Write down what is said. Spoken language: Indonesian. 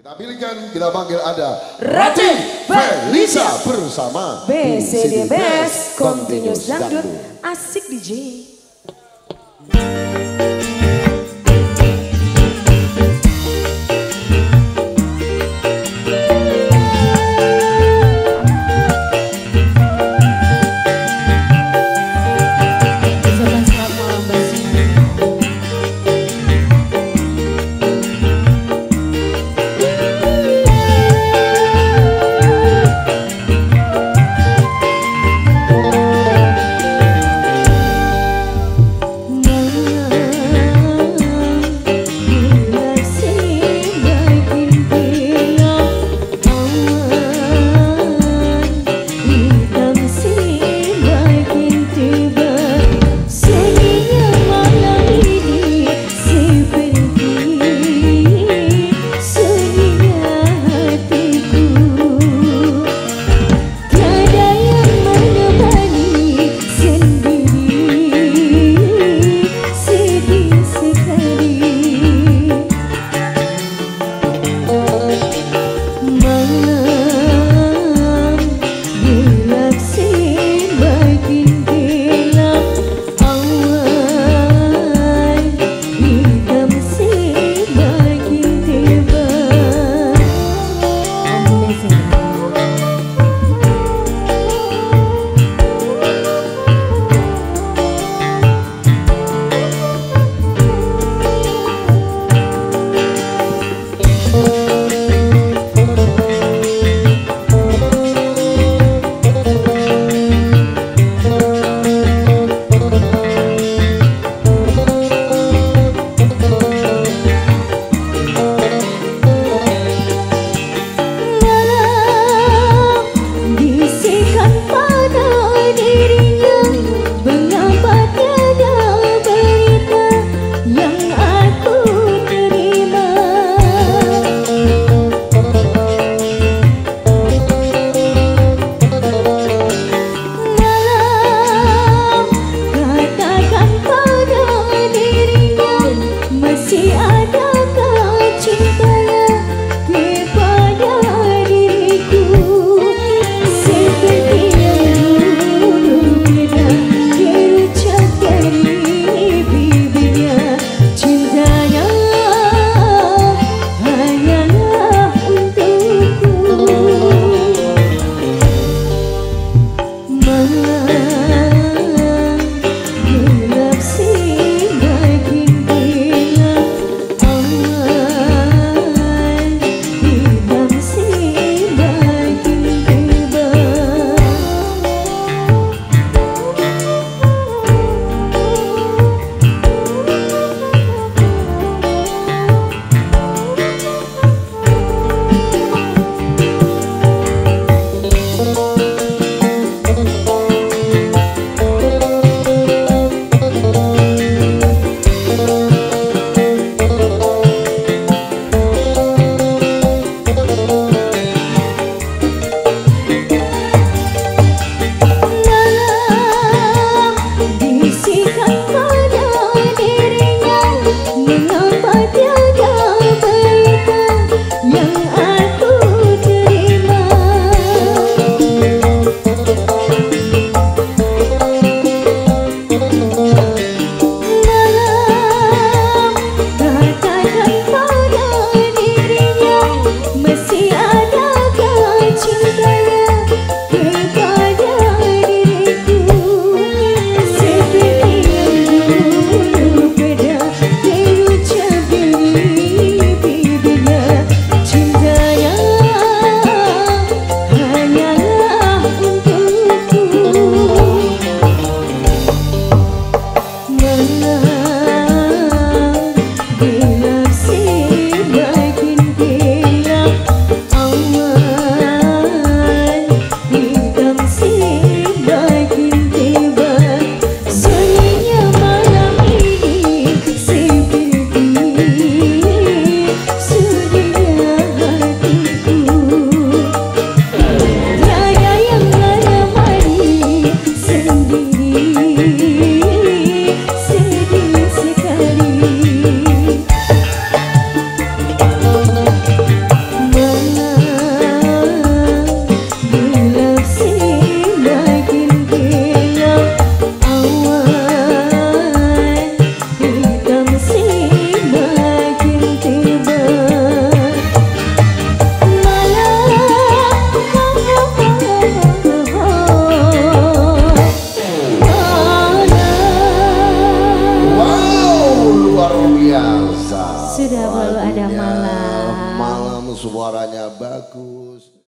Kita pilihkan, kita panggil ada Rati Felisa bersama BCD Best Continuous Dangdut. Asik DJ Sudah baru ada malam. Malam suaranya bagus.